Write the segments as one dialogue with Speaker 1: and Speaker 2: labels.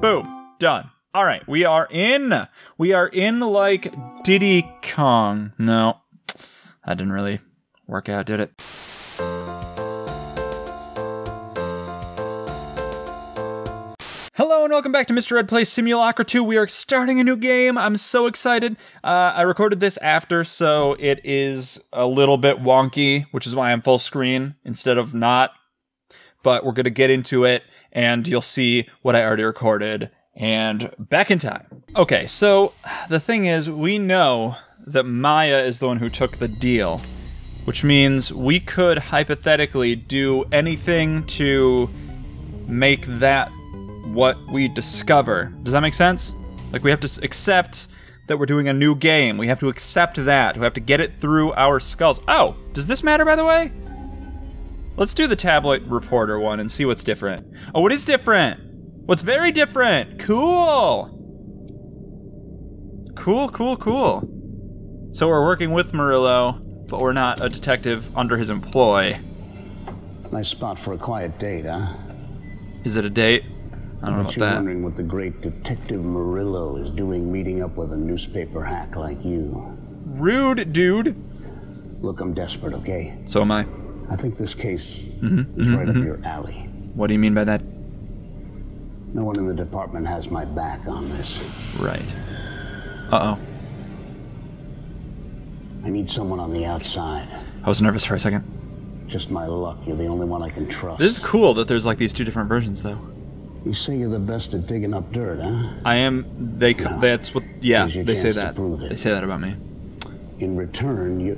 Speaker 1: Boom. Done. All right, we are in. We are in like Diddy Kong. No, that didn't really work out, did it? Hello and welcome back to MisterRed Plays Simulacra 2. We are starting a new game. I'm so excited. Uh, I recorded this after, so it is a little bit wonky, which is why I'm full screen instead of not. But we're going to get into it, and you'll see what I already recorded. And back in time. Okay, so the thing is, we know that Maya is the one who took the deal, which means we could hypothetically do anything to make that what we discover. Does that make sense? Like we have to accept that we're doing a new game. We have to accept that. We have to get it through our skulls. Oh, does this matter by the way? Let's do the tabloid reporter one and see what's different. Oh, it is different. What's very different? Cool. Cool, cool, cool. So we're working with Murilo, but we're not a detective under his employ.
Speaker 2: Nice spot for a quiet date, huh?
Speaker 1: Is it a date? I don't know about
Speaker 2: you're
Speaker 1: that.
Speaker 2: wondering what the great detective Murilo is doing meeting up with a newspaper hack like you.
Speaker 1: Rude, dude.
Speaker 2: Look, I'm desperate, okay?
Speaker 1: So am I.
Speaker 2: I think this case
Speaker 1: Mm-hmm,
Speaker 2: is right up your alley.
Speaker 1: What do you mean by that?
Speaker 2: No one in the department has my back on this.
Speaker 1: Right. Uh oh.
Speaker 2: I need someone on the outside.
Speaker 1: I was nervous for a second.
Speaker 2: Just my luck, you're the only one I can trust.
Speaker 1: This is cool that there's like these two different versions, though.
Speaker 2: You say you're the best at digging up dirt, huh?
Speaker 1: I am. They.
Speaker 2: No.
Speaker 1: That's what. Yeah, they say that. They say that about me.
Speaker 2: In return, you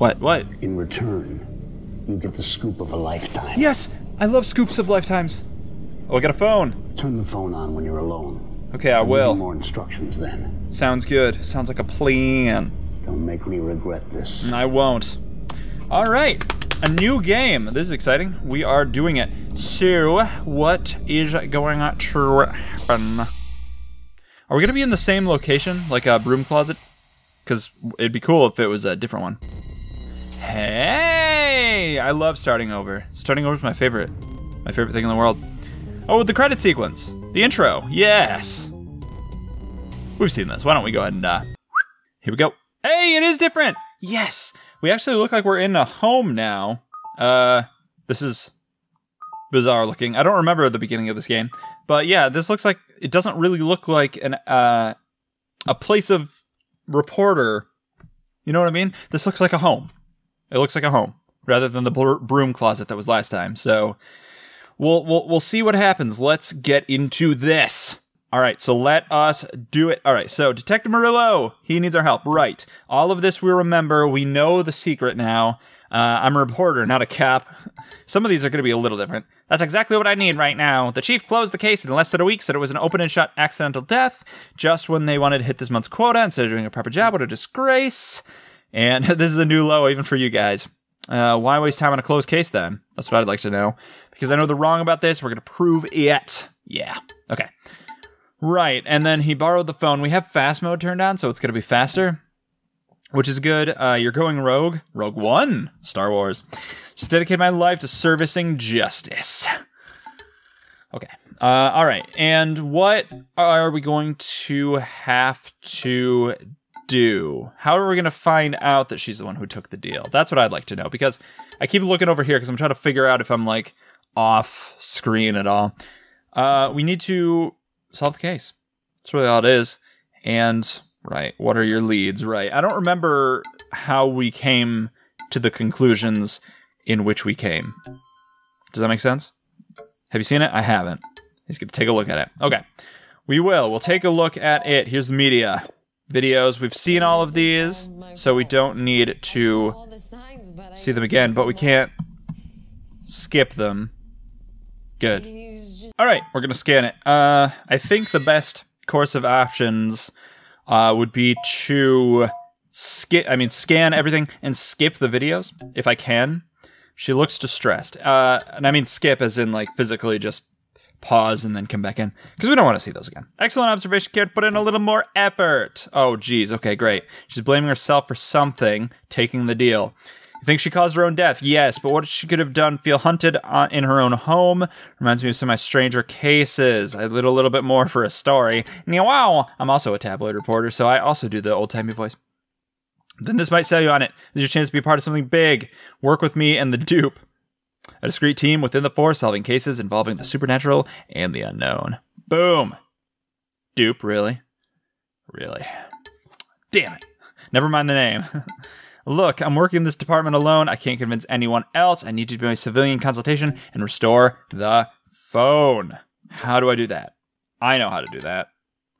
Speaker 1: What? What?
Speaker 2: in return, you get the scoop of a lifetime.
Speaker 1: Yes, I love scoops of lifetimes. Oh, I got a phone.
Speaker 2: Turn the phone on when you're alone.
Speaker 1: Okay, I
Speaker 2: I'll
Speaker 1: will.
Speaker 2: More instructions then.
Speaker 1: Sounds good. Sounds like a plan.
Speaker 2: Don't make me regret this.
Speaker 1: And I won't. All right, a new game. This is exciting. We are doing it. So, what is going to happen? Are we gonna be in the same location, like a broom closet? Because it'd be cool if it was a different one. Hey, I love starting over. Starting over is my favorite, my favorite thing in the world. Oh, the credit sequence, the intro. Yes, we've seen this. Why don't we go ahead and uh, here we go. Hey, it is different. Yes, we actually look like we're in a home now. Uh, this is bizarre looking. I don't remember the beginning of this game, but yeah, this looks like it doesn't really look like an uh a place of reporter. You know what I mean? This looks like a home. It looks like a home rather than the broom closet that was last time. So we'll we'll we'll see what happens. Let's get into this. All right, so let us do it. All right, so Detective Murilo, he needs our help. Right. All of this we remember. We know the secret now. Uh, I'm a reporter, not a cop. Some of these are going to be a little different. That's exactly what I need right now. The chief closed the case in less than a week, said it was an open and shut accidental death, just when they wanted to hit this month's quota instead of doing a proper job. What a disgrace. And this is a new low even for you guys. Uh, why waste time on a closed case then? That's what I'd like to know. Because I know the wrong about this. We're going to prove it. Yeah. Okay. Right. And then he borrowed the phone. We have fast mode turned on, so it's going to be faster, which is good. Uh, you're going rogue. Rogue One. Star Wars. Just dedicate my life to servicing justice. Okay. Uh, all right. And what are we going to have to do? How are we going to find out that she's the one who took the deal? That's what I'd like to know because I keep looking over here because I'm trying to figure out if I'm like off screen at all. Uh, we need to solve the case. That's really all it is. And right, what are your leads? Right. I don't remember how we came to the conclusions in which we came. Does that make sense? Have you seen it? I haven't. He's going to take a look at it. Okay. We will. We'll take a look at it. Here's the media videos. We've seen all of these, so we don't need to see them again, but we can't skip them. Good. All right, we're going to scan it. Uh, I think the best course of options uh, would be to skip, I mean, scan everything and skip the videos if I can. She looks distressed. Uh, and I mean skip as in like physically just pause and then come back in because we don't want to see those again. Excellent observation, Karen. Put in a little more effort. Oh, geez. Okay, great. She's blaming herself for something, taking the deal. You think she caused her own death? Yes, but what she could have done feel hunted uh, in her own home reminds me of some of my stranger cases. I did a little bit more for a story. Wow, I'm also a tabloid reporter, so I also do the old timey voice. Then this might sell you on it. There's your chance to be part of something big. Work with me and the dupe. A discreet team within the force solving cases involving the supernatural and the unknown. Boom. Dupe, really? Really? Damn it. Never mind the name. Look, I'm working in this department alone. I can't convince anyone else. I need to be my civilian consultation and restore the phone. How do I do that? I know how to do that.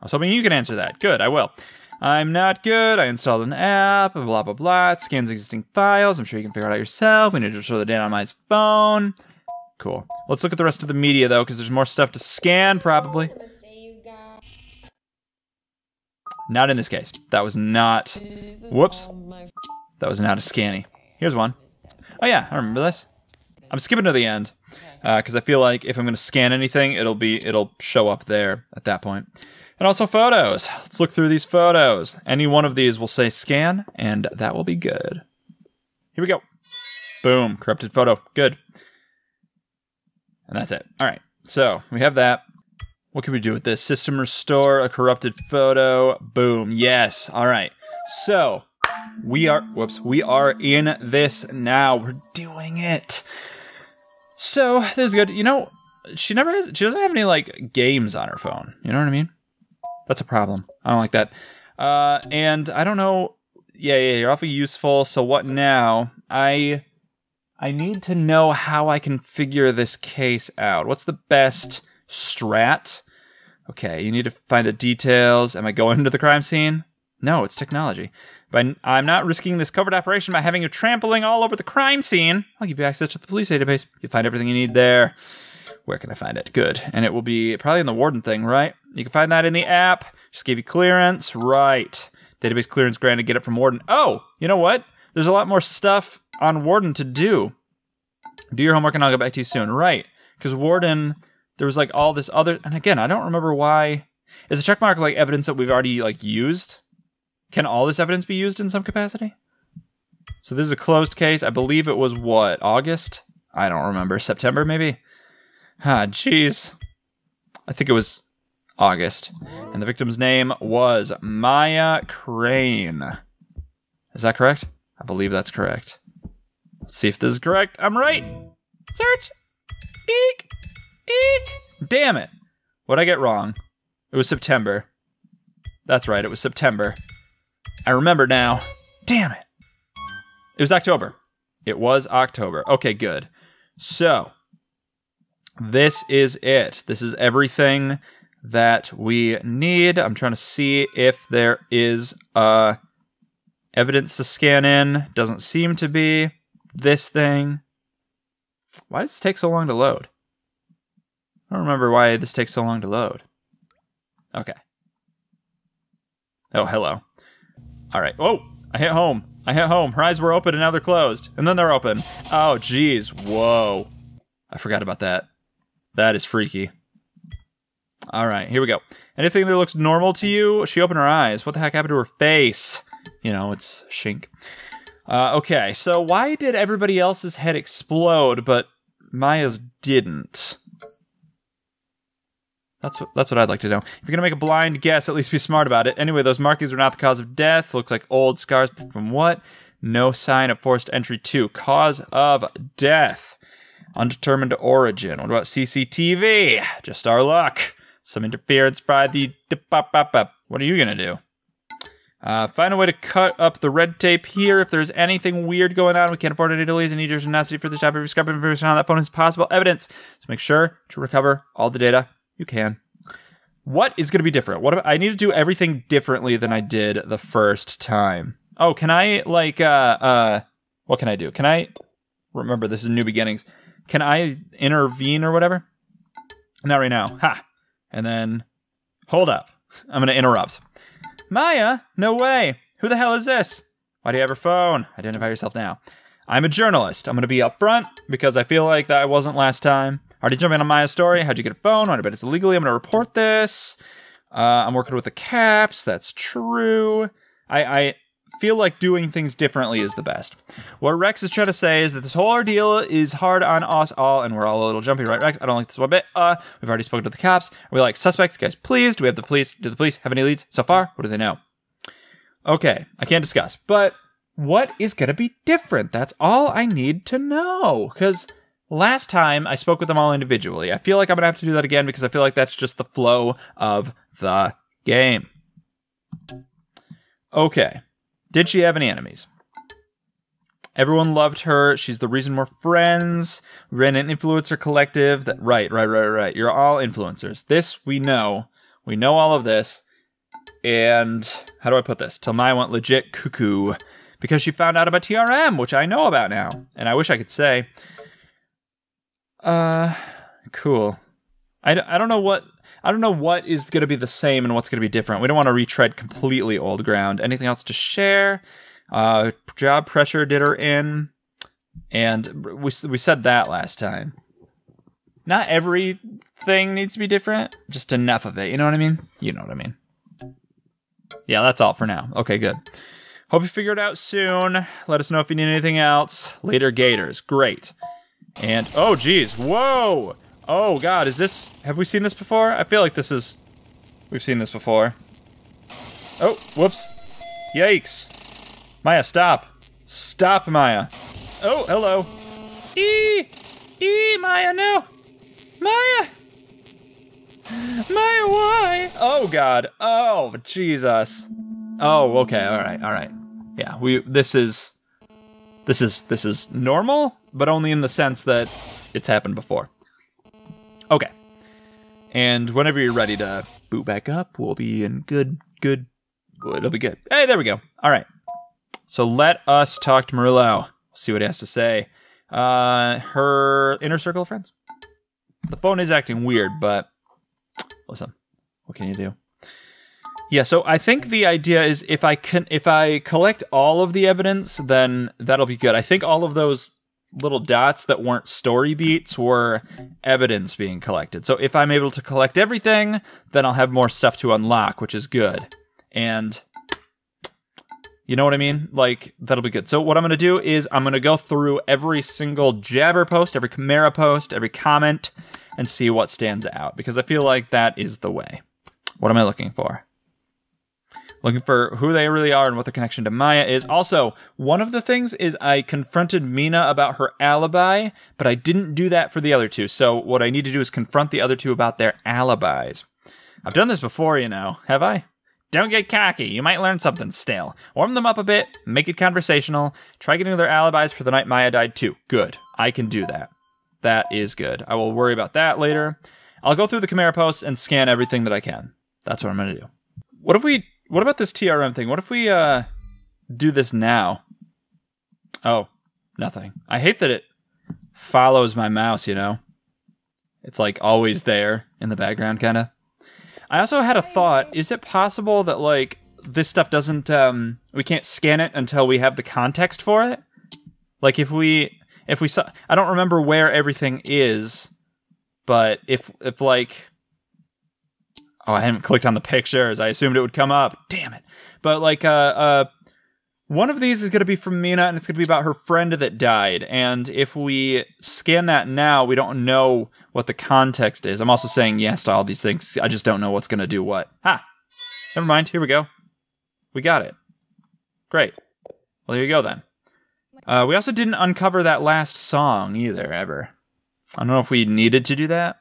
Speaker 1: I was hoping you can answer that. Good, I will. I'm not good. I installed an app, blah, blah, blah. It scans existing files. I'm sure you can figure it out yourself. We need to show the data on my phone. Cool. Let's look at the rest of the media, though, because there's more stuff to scan, probably. Not in this case. That was not. Whoops. That was not a scanny. Here's one. Oh yeah, I remember this. I'm skipping to the end because uh, I feel like if I'm going to scan anything, it'll be it'll show up there at that point. And also photos. Let's look through these photos. Any one of these will say scan, and that will be good. Here we go. Boom, corrupted photo. Good. And that's it. All right. So we have that. What can we do with this? System restore a corrupted photo. Boom. Yes. All right. So we are, whoops, we are in this now. We're doing it. So this is good. You know, she never has, she doesn't have any like games on her phone. You know what I mean? That's a problem. I don't like that. Uh, and I don't know. Yeah, yeah, you're awfully useful. So what now? I, I need to know how I can figure this case out. What's the best? strat. Okay, you need to find the details. Am I going to the crime scene? No, it's technology. But I'm not risking this covert operation by having you trampling all over the crime scene. I'll give you access to the police database. You find everything you need there. Where can I find it? Good. And it will be probably in the warden thing, right? You can find that in the app. Just gave you clearance. Right. Database clearance granted. Get it from warden. Oh, you know what? There's a lot more stuff on warden to do. Do your homework and I'll get back to you soon. Right. Because warden there was like all this other and again i don't remember why is a checkmark like evidence that we've already like used can all this evidence be used in some capacity so this is a closed case i believe it was what august i don't remember september maybe ah jeez i think it was august and the victim's name was maya crane is that correct i believe that's correct let's see if this is correct i'm right search eek Eek! Damn it. What'd I get wrong? It was September. That's right, it was September. I remember now. Damn it. It was October. It was October. Okay, good. So, this is it. This is everything that we need. I'm trying to see if there is uh, evidence to scan in. Doesn't seem to be. This thing. Why does this take so long to load? I don't remember why this takes so long to load. Okay. Oh, hello. All right. Oh, I hit home. I hit home. Her eyes were open and now they're closed. And then they're open. Oh, jeez. Whoa. I forgot about that. That is freaky. All right, here we go. Anything that looks normal to you? She opened her eyes. What the heck happened to her face? You know, it's shink. Uh, okay, so why did everybody else's head explode, but Maya's didn't? That's what, that's what I'd like to know. If you're gonna make a blind guess, at least be smart about it. Anyway, those markings were not the cause of death. Looks like old scars from what? No sign of forced entry. Two cause of death, undetermined origin. What about CCTV? Just our luck. Some interference by the. What are you gonna do? Uh, find a way to cut up the red tape here. If there's anything weird going on, we can't afford any delays and need your tenacity for this job. If you're scrapping information on that phone is possible evidence. So make sure to recover all the data you can. What is going to be different? What I need to do everything differently than I did the first time. Oh, can I like uh uh what can I do? Can I remember this is new beginnings. Can I intervene or whatever? Not right now. Ha. And then hold up. I'm going to interrupt. Maya, no way. Who the hell is this? Why do you have her phone? Identify yourself now. I'm a journalist. I'm going to be upfront because I feel like that I wasn't last time. Already jumping on Maya's story. How'd you get a phone? I bet it's illegally. I'm going to report this. Uh, I'm working with the caps. That's true. I, I feel like doing things differently is the best. What Rex is trying to say is that this whole ordeal is hard on us all, and we're all a little jumpy, right, Rex? I don't like this one bit. Uh, we've already spoken to the cops. Are we like suspects? Guys, please. Do we have the police? Do the police have any leads so far? What do they know? Okay, I can't discuss, but what is going to be different? That's all I need to know. Because last time I spoke with them all individually. I feel like I'm going to have to do that again because I feel like that's just the flow of the game. Okay. Did she have any enemies? Everyone loved her. She's the reason we're friends. We ran an influencer collective. That right, right, right, right. You're all influencers. This we know. We know all of this. And how do I put this? Telmai went legit cuckoo because she found out about TRM, which I know about now. And I wish I could say. Uh, cool. I, I don't know what I don't know what is going to be the same and what's going to be different. We don't want to retread completely old ground. Anything else to share? Uh, job pressure did her in, and we we said that last time. Not everything needs to be different, just enough of it. You know what I mean? You know what I mean. Yeah, that's all for now. Okay, good. Hope you figure it out soon. Let us know if you need anything else. Later, Gators. Great. And oh, geez, whoa. Oh God, is this? Have we seen this before? I feel like this is. We've seen this before. Oh, whoops. Yikes. Maya, stop. Stop, Maya. Oh, hello. Ee, ee, Maya, no. Maya. Maya, why? Oh God. Oh Jesus. Oh, okay. All right. All right. Yeah. We. This is. This is this is normal, but only in the sense that it's happened before. Okay. And whenever you're ready to boot back up, we'll be in good, good. It'll be good. Hey, there we go. All right. So let us talk to Murilo. See what he has to say. Uh, her inner circle of friends. The phone is acting weird, but listen, what can you do? Yeah, so I think the idea is if I can if I collect all of the evidence, then that'll be good. I think all of those little dots that weren't story beats were evidence being collected. So if I'm able to collect everything, then I'll have more stuff to unlock, which is good. And you know what I mean? Like, that'll be good. So, what I'm going to do is I'm going to go through every single Jabber post, every Chimera post, every comment, and see what stands out because I feel like that is the way. What am I looking for? Looking for who they really are and what their connection to Maya is. Also, one of the things is I confronted Mina about her alibi, but I didn't do that for the other two. So what I need to do is confront the other two about their alibis. I've done this before, you know, have I? Don't get cocky. You might learn something still. Warm them up a bit, make it conversational. Try getting their alibis for the night Maya died too. Good. I can do that. That is good. I will worry about that later. I'll go through the Chimera posts and scan everything that I can. That's what I'm going to do. What if we what about this TRM thing? What if we uh do this now? Oh, nothing. I hate that it follows my mouse, you know? It's like always there in the background kind of. I also had a thought, is it possible that like this stuff doesn't um we can't scan it until we have the context for it? Like if we if we saw I don't remember where everything is, but if if like Oh, I hadn't clicked on the pictures. I assumed it would come up. Damn it. But like uh uh one of these is going to be from Mina and it's going to be about her friend that died. And if we scan that now, we don't know what the context is. I'm also saying yes to all these things. I just don't know what's going to do what. Ha. Never mind. Here we go. We got it. Great. Well, here you go then. Uh, we also didn't uncover that last song either, ever. I don't know if we needed to do that.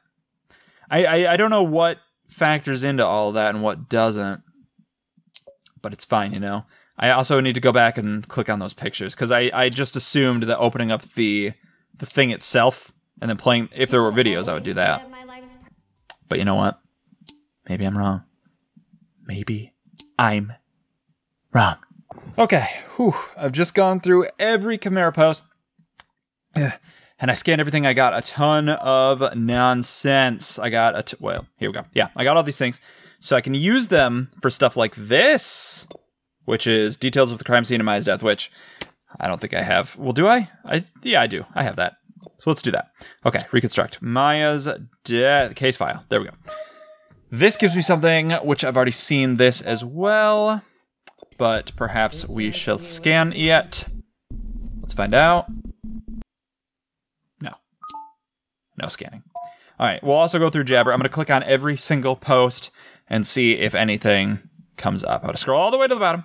Speaker 1: I, I, I don't know what factors into all that and what doesn't. But it's fine, you know. I also need to go back and click on those pictures because I, I just assumed that opening up the the thing itself and then playing if there were videos I would do that. But you know what? Maybe I'm wrong. Maybe I'm wrong. Okay, whew. I've just gone through every Chimera post and I scanned everything. I got a ton of nonsense. I got a t- well, here we go. Yeah, I got all these things, so I can use them for stuff like this, which is details of the crime scene and Maya's death. Which I don't think I have. Well, do I? I yeah, I do. I have that. So let's do that. Okay, reconstruct Maya's death case file. There we go. This gives me something which I've already seen this as well. but perhaps we shall scan yet. Let's find out. No scanning. All right, we'll also go through Jabber. I'm going to click on every single post and see if anything comes up. I'm going to scroll all the way to the bottom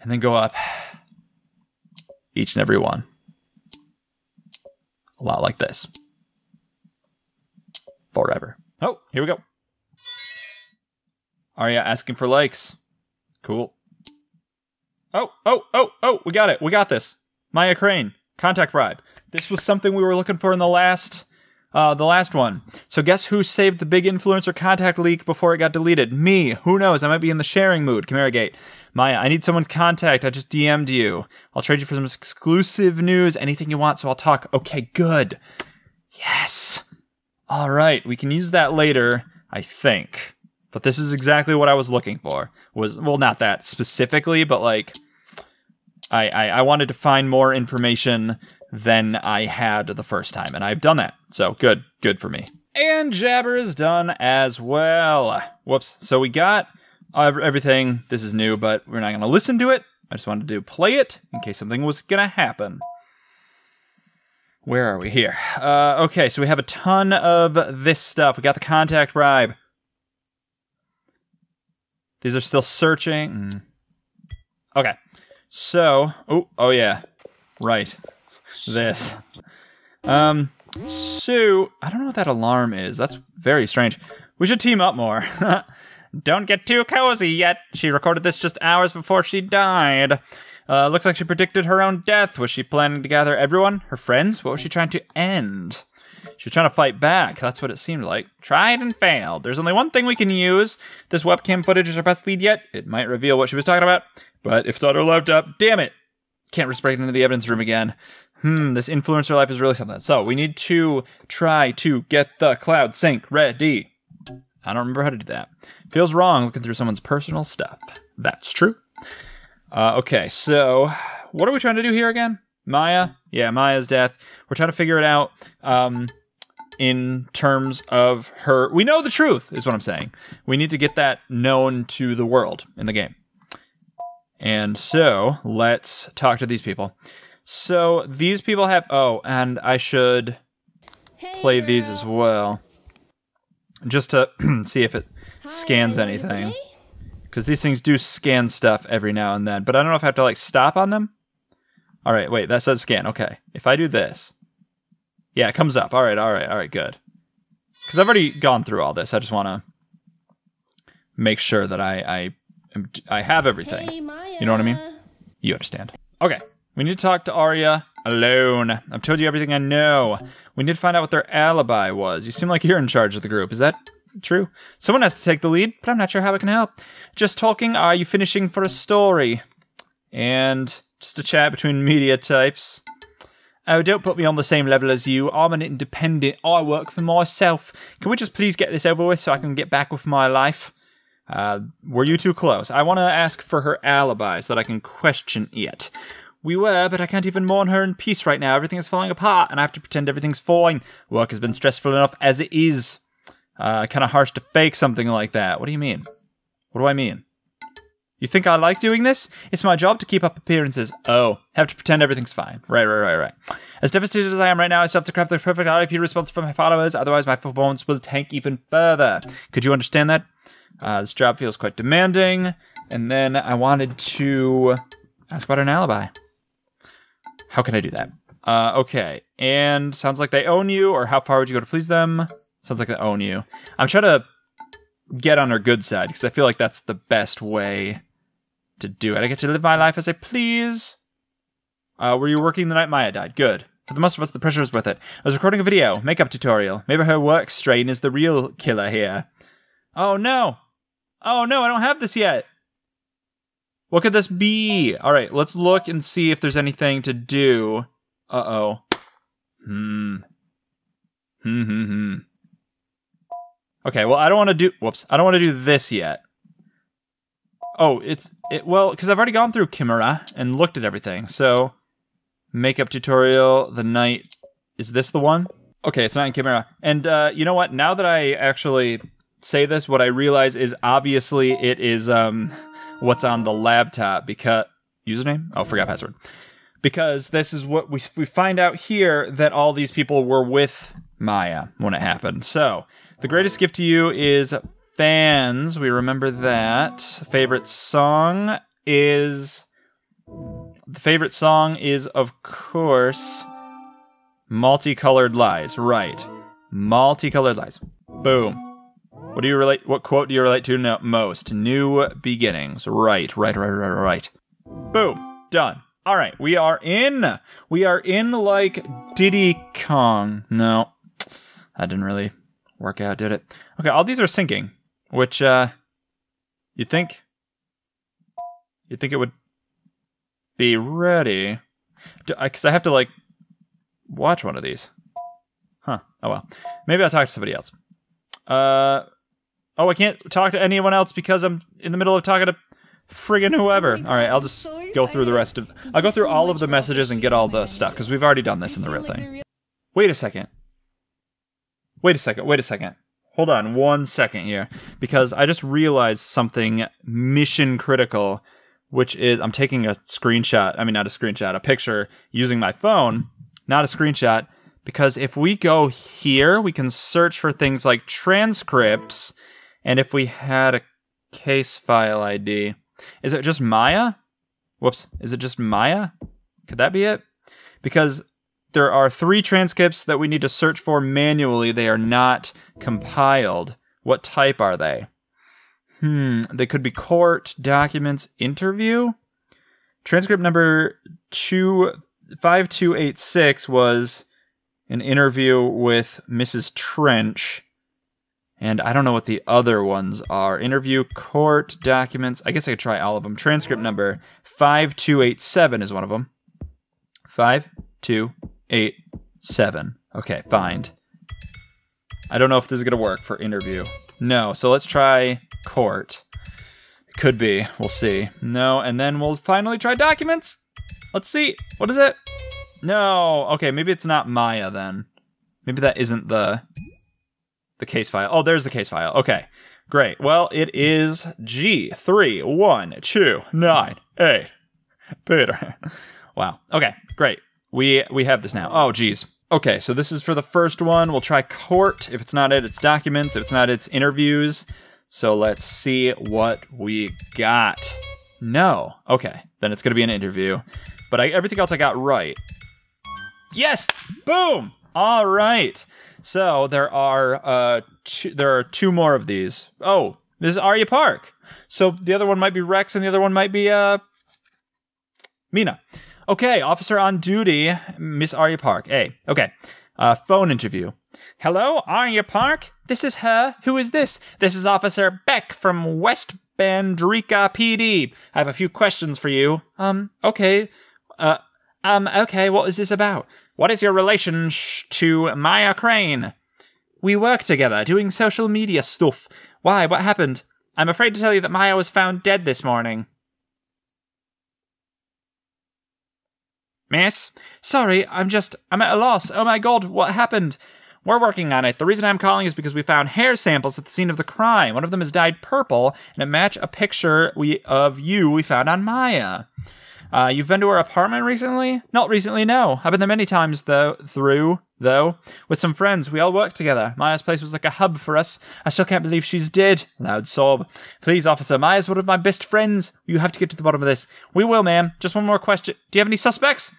Speaker 1: and then go up each and every one. A lot like this. Forever. Oh, here we go. Arya asking for likes. Cool. Oh, oh, oh, oh, we got it. We got this. Maya Crane, contact bribe. This was something we were looking for in the last uh, the last one. So guess who saved the big influencer contact leak before it got deleted? Me. Who knows? I might be in the sharing mood. Gate. Maya, I need someone's contact. I just DM'd you. I'll trade you for some exclusive news, anything you want, so I'll talk. Okay, good. Yes. All right, we can use that later, I think. But this is exactly what I was looking for. Was well, not that specifically, but like I, I, I wanted to find more information than I had the first time, and I've done that. So good, good for me. And Jabber is done as well. Whoops. So we got everything. This is new, but we're not going to listen to it. I just wanted to play it in case something was going to happen. Where are we here? Uh, okay, so we have a ton of this stuff. We got the contact bribe. These are still searching. Mm. Okay. So, oh, oh yeah. Right this. Um, Sue, I don't know what that alarm is. That's very strange. We should team up more. don't get too cozy yet. She recorded this just hours before she died. Uh, looks like she predicted her own death. Was she planning to gather everyone? Her friends? What was she trying to end? She was trying to fight back. That's what it seemed like. Tried and failed. There's only one thing we can use. This webcam footage is our best lead yet. It might reveal what she was talking about. But if on her laptop, damn it. Can't risk breaking into the evidence room again hmm, this influencer life is really something. So we need to try to get the cloud sync ready. I don't remember how to do that. Feels wrong looking through someone's personal stuff. That's true. Uh, okay, so what are we trying to do here again? Maya? Yeah, Maya's death. We're trying to figure it out um, in terms of her. We know the truth, is what I'm saying. We need to get that known to the world in the game. And so let's talk to these people. So these people have. Oh, and I should play these as well, just to see if it scans anything. Because these things do scan stuff every now and then, but I don't know if I have to like stop on them. All right, wait, that says scan. Okay, if I do this, yeah, it comes up. All right, all right, all right, good. Because I've already gone through all this. I just want to make sure that I I I have everything. Hey, you know what I mean? You understand. Okay. We need to talk to Arya alone. I've told you everything I know. We need to find out what their alibi was. You seem like you're in charge of the group. Is that true? Someone has to take the lead, but I'm not sure how I can help. Just talking, are you finishing for a story? And just a chat between media types. Oh, don't put me on the same level as you. I'm an independent. I work for myself. Can we just please get this over with so I can get back with my life? Uh, were you too close? I want to ask for her alibi so that I can question it. We were, but I can't even mourn her in peace right now. Everything is falling apart, and I have to pretend everything's fine. Work has been stressful enough as it is. Uh, kind of harsh to fake something like that. What do you mean? What do I mean? You think I like doing this? It's my job to keep up appearances. Oh, have to pretend everything's fine. Right, right, right, right. As devastated as I am right now, I still have to craft the perfect RIP response for my followers, otherwise my performance will tank even further. Could you understand that? Uh, this job feels quite demanding. And then I wanted to ask about an alibi. How can I do that? Uh, okay. And sounds like they own you, or how far would you go to please them? Sounds like they own you. I'm trying to get on her good side because I feel like that's the best way to do it. I get to live my life as I please. Uh, were you working the night Maya died? Good. For the most of us, the pressure is worth it. I was recording a video, makeup tutorial. Maybe her work strain is the real killer here. Oh no! Oh no, I don't have this yet! What could this be? All right, let's look and see if there's anything to do. Uh oh. Hmm. Hmm. Hmm. Okay. Well, I don't want to do. Whoops. I don't want to do this yet. Oh, it's it. Well, because I've already gone through Chimera and looked at everything. So, makeup tutorial. The night. Is this the one? Okay, it's not in Chimera. And uh, you know what? Now that I actually say this, what I realize is obviously it is um what's on the laptop because username. Oh, forgot password. Because this is what we we find out here that all these people were with Maya when it happened. So the greatest gift to you is fans. We remember that. Favorite song is the favorite song is of course Multicolored Lies. Right. Multicolored Lies. Boom. What do you relate? What quote do you relate to most? New beginnings. Right, right, right, right, right. Boom. Done. All right, we are in. We are in like Diddy Kong. No, that didn't really work out, did it? Okay, all these are sinking, which uh, you'd think, you'd think it would be ready, because I have to like watch one of these. Huh. Oh well. Maybe I'll talk to somebody else. Uh, oh, I can't talk to anyone else because I'm in the middle of talking to friggin' whoever. All right, I'll just go through the rest of. I'll go through all of the messages and get all the stuff because we've already done this in the real thing. Wait a second. Wait a second. Wait a second. Hold on one second here because I just realized something mission critical, which is I'm taking a screenshot. I mean, not a screenshot, a picture using my phone, not a screenshot. Because if we go here, we can search for things like transcripts, and if we had a case file ID, is it just Maya? Whoops. Is it just Maya? Could that be it? Because there are three transcripts that we need to search for manually. They are not compiled. What type are they? Hmm. They could be court documents interview. Transcript number two five two eight six was an interview with Mrs. Trench and I don't know what the other ones are. Interview, court, documents. I guess I could try all of them. Transcript number 5287 is one of them. 5287. Okay, find. I don't know if this is going to work for interview. No, so let's try court. Could be. We'll see. No, and then we'll finally try documents. Let's see. What is it? No. Okay, maybe it's not Maya then. Maybe that isn't the the case file. Oh, there's the case file. Okay, great. Well, it is G three one two nine eight. Peter. wow. Okay, great. We we have this now. Oh, geez. Okay, so this is for the first one. We'll try court. If it's not it, it's documents. If it's not, it's interviews. So let's see what we got. No. Okay, then it's gonna be an interview. But I, everything else I got right. Yes. Boom. All right. So there are uh two, there are two more of these. Oh, this is Arya Park. So the other one might be Rex, and the other one might be uh Mina. Okay, officer on duty, Miss Arya Park. A. Okay. Uh, phone interview. Hello, Arya Park. This is her. Who is this? This is Officer Beck from West Bandrika PD. I have a few questions for you. Um. Okay. Uh. Um. Okay. What is this about? What is your relation to Maya Crane? We work together, doing social media stuff. Why? What happened? I'm afraid to tell you that Maya was found dead this morning. Miss? Sorry, I'm just. I'm at a loss. Oh my god, what happened? We're working on it. The reason I'm calling is because we found hair samples at the scene of the crime. One of them is dyed purple, and it match a picture we of you we found on Maya. Uh, you've been to her apartment recently? Not recently, no. I've been there many times though. Through though, with some friends, we all worked together. Maya's place was like a hub for us. I still can't believe she's dead. Loud sob. Please, officer, Maya's one of my best friends. You have to get to the bottom of this. We will, ma'am. Just one more question. Do you have any suspects?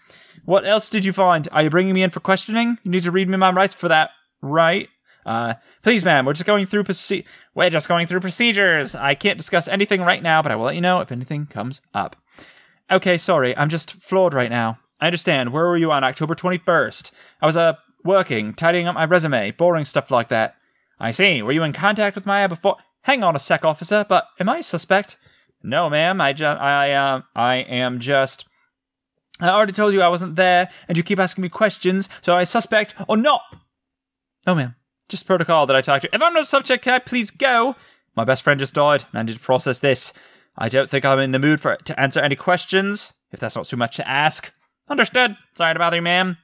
Speaker 1: What else did you find? Are you bringing me in for questioning? You need to read me my rights for that, right? Uh, please, ma'am, we're just going through proce- we're just going through procedures. I can't discuss anything right now, but I will let you know if anything comes up. Okay, sorry, I'm just floored right now. I understand. Where were you on October 21st? I was, uh, working, tidying up my resume, boring stuff like that. I see. Were you in contact with Maya before? Hang on a sec, officer, but am I a suspect? No, ma'am. I just, I, uh, I am just. I already told you I wasn't there, and you keep asking me questions, so I suspect or not. No, ma'am. Just protocol that I talked to. If I'm not a subject, can I please go? My best friend just died, and I need to process this. I don't think I'm in the mood for to answer any questions, if that's not too much to ask. Understood. Sorry to bother you, ma'am.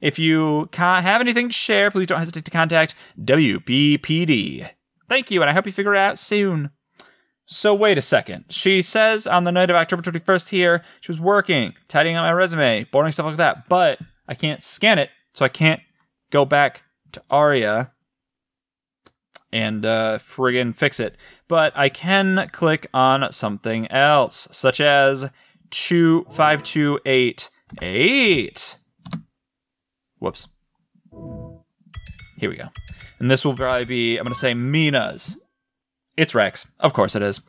Speaker 1: If you can't have anything to share, please don't hesitate to contact WBPD. Thank you, and I hope you figure it out soon. So wait a second. She says on the night of October 21st here, she was working, tidying up my resume, boring stuff like that, but I can't scan it, so I can't go back to Arya and uh, friggin' fix it. But I can click on something else, such as two five two eight eight. Whoops. Here we go. And this will probably be, I'm going to say Mina's. It's Rex. Of course it is.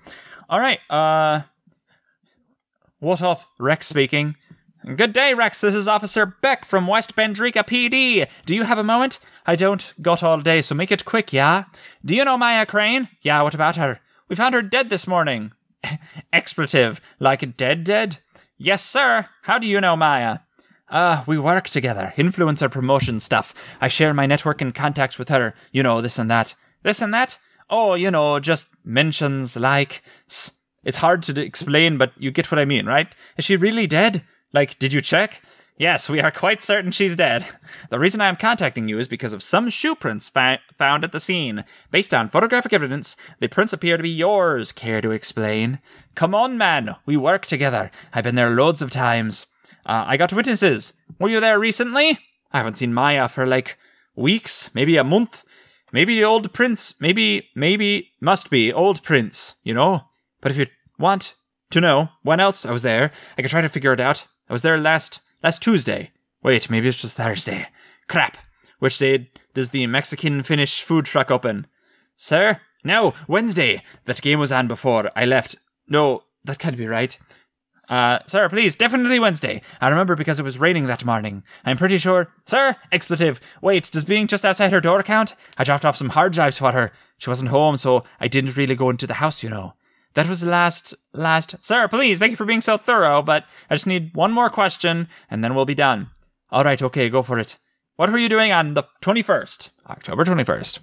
Speaker 1: All right. Uh, what up? Rex speaking. Good day, Rex. This is Officer Beck from West Bendrika PD. Do you have a moment? I don't got all day, so make it quick, yeah? Do you know Maya Crane? Yeah, what about her? We found her dead this morning. Expletive. Like dead dead? Yes, sir. How do you know Maya? Uh, we work together. Influencer promotion stuff. I share my network and contacts with her. You know, this and that. This and that? Oh, you know, just mentions like. It's hard to explain, but you get what I mean, right? Is she really dead? Like, did you check? Yes, we are quite certain she's dead. The reason I am contacting you is because of some shoe prints found at the scene. Based on photographic evidence, the prints appear to be yours. Care to explain? Come on, man. We work together. I've been there loads of times. Uh, I got witnesses. Were you there recently? I haven't seen Maya for like weeks, maybe a month. Maybe the old prince. Maybe, maybe, must be old prince, you know? But if you want to know when else I was there, I can try to figure it out. I was there last last Tuesday. Wait, maybe it's just Thursday. Crap. Which day does the Mexican Finnish food truck open? Sir? No, Wednesday. That game was on before I left. No, that can't be right. Uh, sir, please, definitely Wednesday. I remember because it was raining that morning. I'm pretty sure. Sir, expletive. Wait, does being just outside her door count? I dropped off some hard drives for her. She wasn't home, so I didn't really go into the house, you know. That was the last, last. Sir, please, thank you for being so thorough, but I just need one more question, and then we'll be done. All right, okay, go for it. What were you doing on the 21st? October 21st.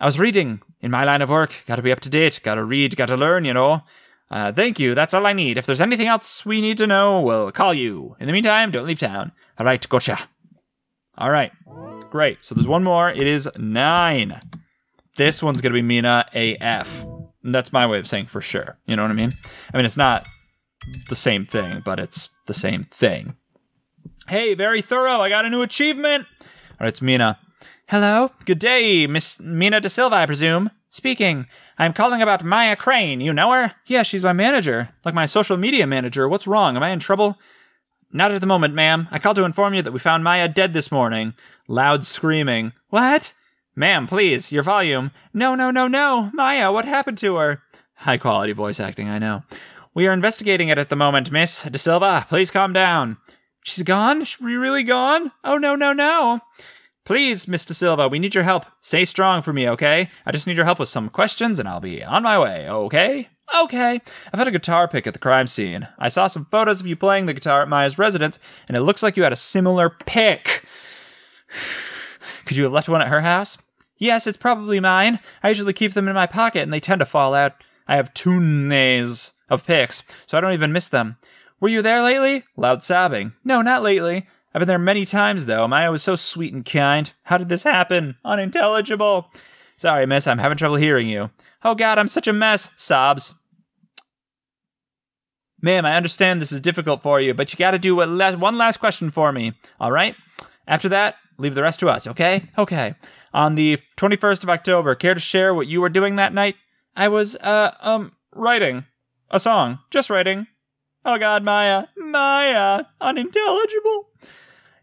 Speaker 1: I was reading in my line of work. Gotta be up to date. Gotta read, gotta learn, you know. Uh, thank you. That's all I need. If there's anything else we need to know, we'll call you. In the meantime, don't leave town. All right, gotcha. All right, great. So there's one more. It is nine. This one's gonna be Mina AF. And that's my way of saying for sure. You know what I mean? I mean, it's not the same thing, but it's the same thing. Hey, very thorough. I got a new achievement. All right, it's Mina. Hello. Good day, Miss Mina De Silva, I presume. Speaking. I'm calling about Maya Crane. You know her? Yeah, she's my manager. Like my social media manager. What's wrong? Am I in trouble? Not at the moment, ma'am. I called to inform you that we found Maya dead this morning. Loud screaming. What? Ma'am, please, your volume. No, no, no, no. Maya, what happened to her? High quality voice acting, I know. We are investigating it at the moment, Miss De Silva. Please calm down. She's gone? She's really gone? Oh, no, no, no. Please, Miss De Silva, we need your help. Stay strong for me, okay? I just need your help with some questions and I'll be on my way, okay? Okay. I've had a guitar pick at the crime scene. I saw some photos of you playing the guitar at Maya's residence, and it looks like you had a similar pick. Could you have left one at her house? Yes, it's probably mine. I usually keep them in my pocket and they tend to fall out. I have tunes of picks, so I don't even miss them. Were you there lately? Loud sobbing. No, not lately. I've been there many times, though. Maya was so sweet and kind. How did this happen? Unintelligible. Sorry, miss, I'm having trouble hearing you. Oh god, I'm such a mess. Sobs. Ma'am, I understand this is difficult for you, but you gotta do one last question for me, alright? After that, leave the rest to us, okay? Okay on the 21st of October. Care to share what you were doing that night? I was, uh, um, writing a song. Just writing. Oh god, Maya. Maya. Unintelligible.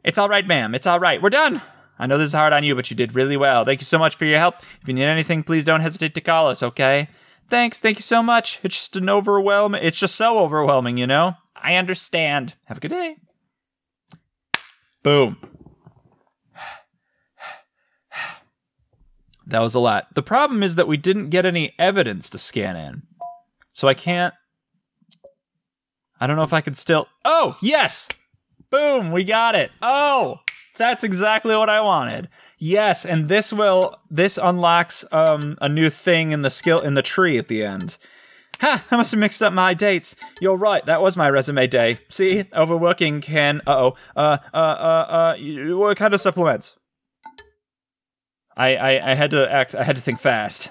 Speaker 1: It's all right, ma'am. It's all right. We're done. I know this is hard on you, but you did really well. Thank you so much for your help. If you need anything, please don't hesitate to call us, okay? Thanks. Thank you so much. It's just an overwhelming. It's just so overwhelming, you know? I understand. Have a good day. Boom. That was a lot. The problem is that we didn't get any evidence to scan in. So I can't. I don't know if I can still. Oh, yes! Boom, we got it. Oh, that's exactly what I wanted. Yes, and this will this unlocks um a new thing in the skill in the tree at the end. Ha! I must have mixed up my dates. You're right. That was my resume day. See, overworking can. Uh oh. Uh uh uh uh. What kind of supplements? I, I, I had to act. I had to think fast.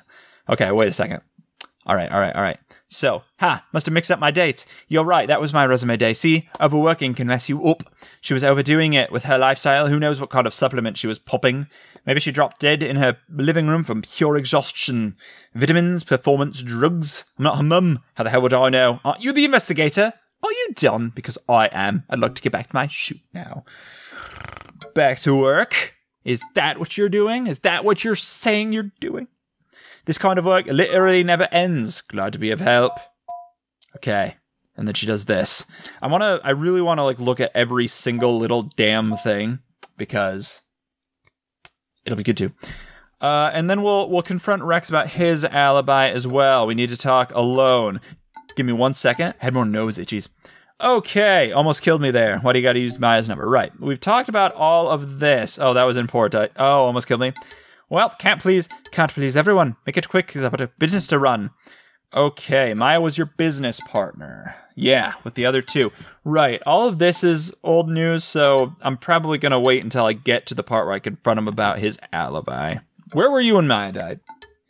Speaker 1: Okay, wait a second. All right, all right, all right. So, ha, must have mixed up my dates. You're right, that was my resume day. See, overworking can mess you up. She was overdoing it with her lifestyle. Who knows what kind of supplement she was popping? Maybe she dropped dead in her living room from pure exhaustion. Vitamins, performance drugs. I'm not her mum. How the hell would I know? Aren't you the investigator? Are you done? Because I am. I'd like to get back to my shoot now. Back to work. Is that what you're doing? Is that what you're saying you're doing? This kind of work literally never ends. Glad to be of help. Okay. And then she does this. I want to I really want to like look at every single little damn thing because it'll be good too. Uh, and then we'll we'll confront Rex about his alibi as well. We need to talk alone. Give me one second. Had more nose itchies. Okay, almost killed me there. Why do you got to use Maya's number? Right. We've talked about all of this. Oh, that was in Porta. Oh, almost killed me. Well, can't please, can't please everyone. Make it quick, because I've got a business to run. Okay, Maya was your business partner. Yeah, with the other two. Right, all of this is old news, so I'm probably going to wait until I get to the part where I confront him about his alibi. Where were you when Maya died?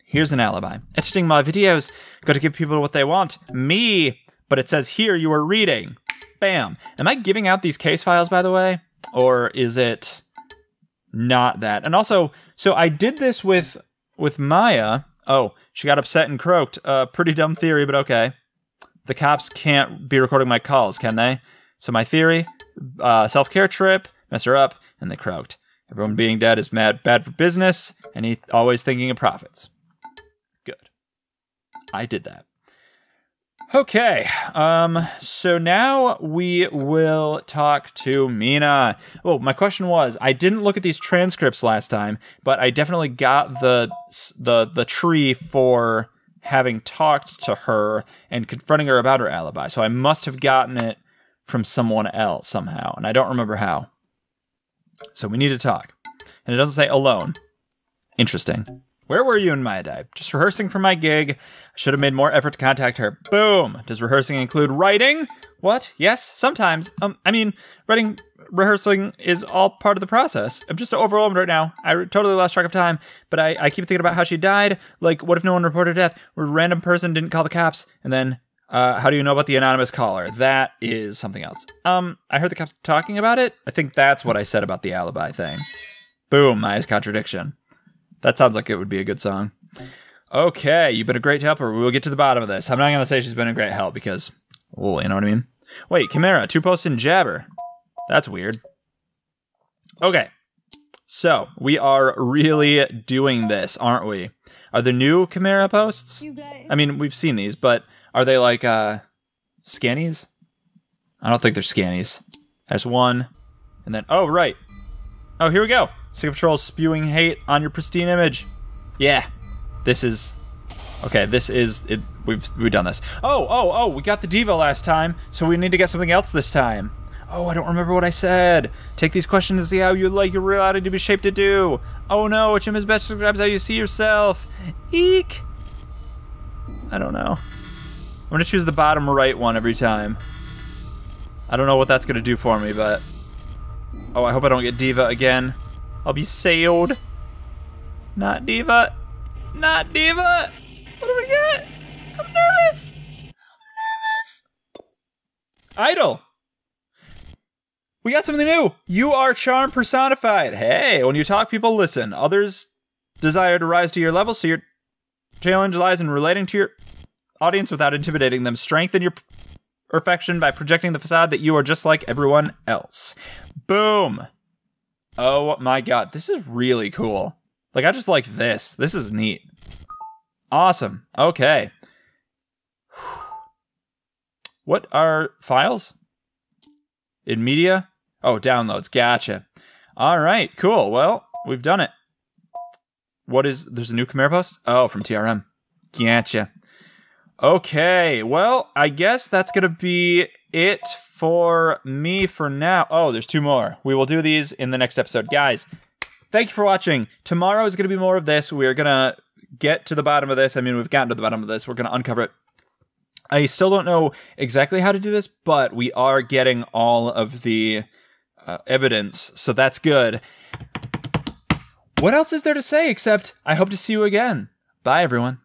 Speaker 1: Here's an alibi. Editing my videos. Got to give people what they want. Me. But it says here you are reading. Bam. Am I giving out these case files, by the way? Or is it not that. And also, so I did this with with Maya. Oh, she got upset and croaked. Uh, pretty dumb theory, but okay. The cops can't be recording my calls, can they? So my theory, uh, self care trip, mess her up, and they croaked. Everyone being dead is mad, bad for business, and he's always thinking of profits. Good. I did that. Okay, um, so now we will talk to Mina. Oh, my question was, I didn't look at these transcripts last time, but I definitely got the the the tree for having talked to her and confronting her about her alibi. So I must have gotten it from someone else somehow, and I don't remember how. So we need to talk. And it doesn't say alone. Interesting. Where were you in my day? Just rehearsing for my gig. I should have made more effort to contact her. Boom. Does rehearsing include writing? What? Yes, sometimes. Um, I mean, writing, rehearsing is all part of the process. I'm just overwhelmed right now. I totally lost track of time, but I, I keep thinking about how she died. Like, what if no one reported death? Or a random person didn't call the cops? And then, uh, how do you know about the anonymous caller? That is something else. Um, I heard the cops talking about it. I think that's what I said about the alibi thing. Boom, Maya's contradiction. That sounds like it would be a good song. Okay, you've been a great helper. We will get to the bottom of this. I'm not going to say she's been a great help because, oh, you know what I mean? Wait, Chimera, two posts in Jabber. That's weird. Okay, so we are really doing this, aren't we? Are there new Chimera posts? I mean, we've seen these, but are they like uh scannies? I don't think they're scannies. There's one, and then oh right. Oh, here we go. Sick of trolls spewing hate on your pristine image. Yeah, this is okay. This is it. We've we've done this. Oh oh oh. We got the diva last time, so we need to get something else this time. Oh, I don't remember what I said. Take these questions to see how you like your reality to be shaped to do. Oh no, which image best describes how you see yourself. Eek. I don't know. I'm gonna choose the bottom right one every time. I don't know what that's gonna do for me, but oh, I hope I don't get diva again. I'll be sailed. Not diva. Not diva. What do we get? I'm nervous. I'm nervous. Idol. We got something new. You are charm personified. Hey, when you talk, people listen. Others desire to rise to your level, so your challenge lies in relating to your audience without intimidating them. Strengthen your perfection by projecting the facade that you are just like everyone else. Boom. Oh my god, this is really cool. Like, I just like this. This is neat. Awesome. Okay. What are files? In media? Oh, downloads. Gotcha. All right, cool. Well, we've done it. What is, there's a new Chimera post? Oh, from TRM. Gotcha. Okay, well, I guess that's going to be it for me for now. Oh, there's two more. We will do these in the next episode. Guys, thank you for watching. Tomorrow is going to be more of this. We're going to get to the bottom of this. I mean, we've gotten to the bottom of this. We're going to uncover it. I still don't know exactly how to do this, but we are getting all of the uh, evidence, so that's good. What else is there to say except I hope to see you again. Bye, everyone.